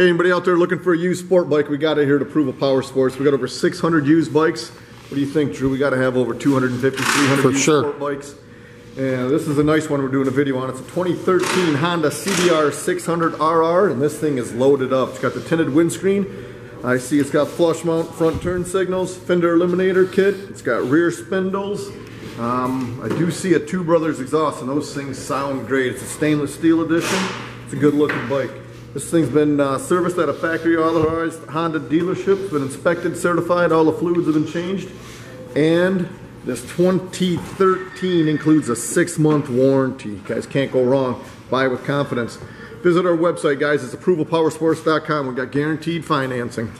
Hey, anybody out there looking for a used sport bike? We got it here to Approval Power Sports. We got over 600 used bikes. What do you think, Drew? We got to have over 250, 300 For used sure. sport bikes. And this is a nice one we're doing a video on. It's a 2013 Honda CBR 600RR, and this thing is loaded up. It's got the tinted windscreen. I see it's got flush mount front turn signals, fender eliminator kit. It's got rear spindles. Um, I do see a Two Brothers exhaust, and those things sound great. It's a stainless steel edition. It's a good looking bike. This thing's been uh, serviced at a factory authorized Honda dealership. It's been inspected, certified. All the fluids have been changed. And this 2013 includes a six month warranty. You guys can't go wrong. Buy with confidence. Visit our website, guys. It's approvalpowersports.com. We've got guaranteed financing.